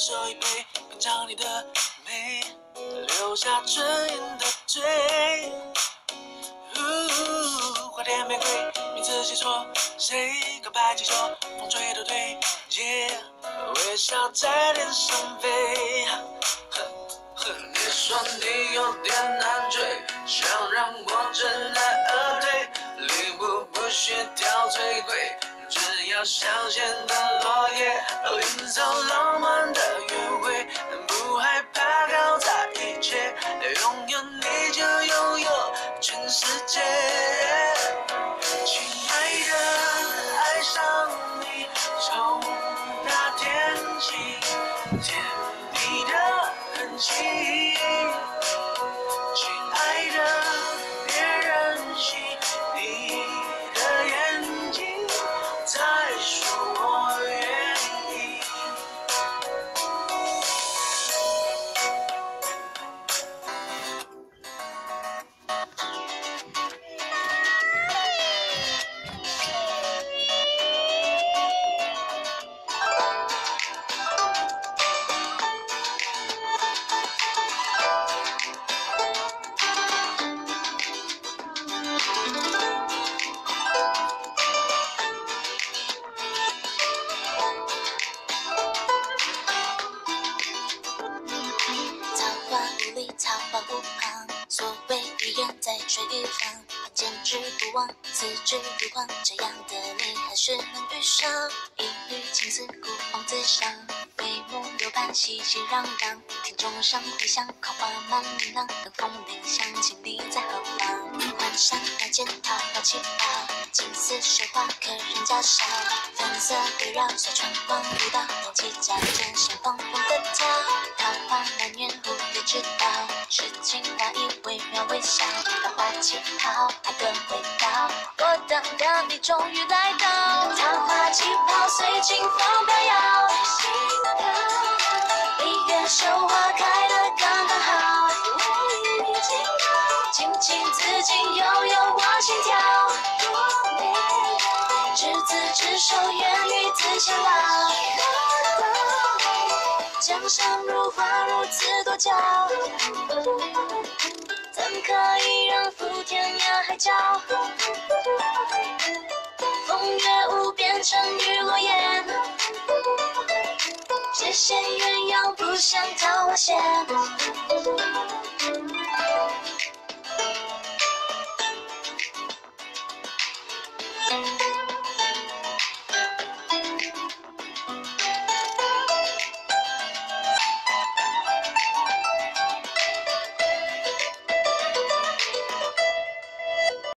手一杯，品尝你的美，留下唇印的嘴。花店玫瑰名字写错，谁告白？气球风吹都对，微笑在天上飞。你说你有点难追，想让我知难而退。礼物不需挑最贵，只要香榭的落叶喔，走了。有你就拥有全世界。亲爱的，爱上你从那天起，甜蜜的很轻易。水一方，见之不忘，此之如狂。这样的你还是能遇上？一缕青丝孤芳自赏，眉目流盼熙熙攘攘，听钟声回响，桃花满琳琅，等风铃响，起你在何方？幻想那件桃花旗袍，青丝绣花客人家少，粉色围绕小窗光舞蹈，踮起脚尖上放风的跳，爱的味道，我等的你终于来到，桃花旗袍随清风飘摇，心跳一月绣花开得刚刚好，为你倾倒，轻轻自尽悠悠我心跳，多美执子之手，愿与子偕老。江山如画如此多娇，角？风月无变成雨落雁，只羡鸳鸯不羡桃花仙。